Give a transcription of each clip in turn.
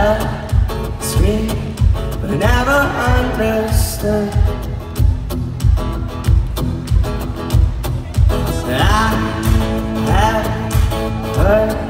love sweet, but I never understood. I have heard.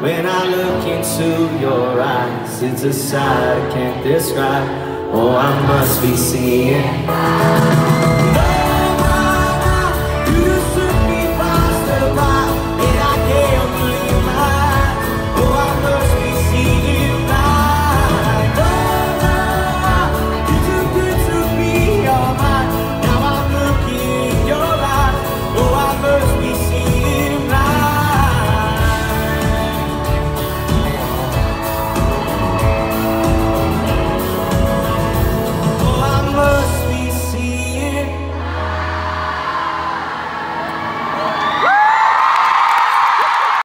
When I look into your eyes, it's a sight I can't describe. Oh, I must be seeing.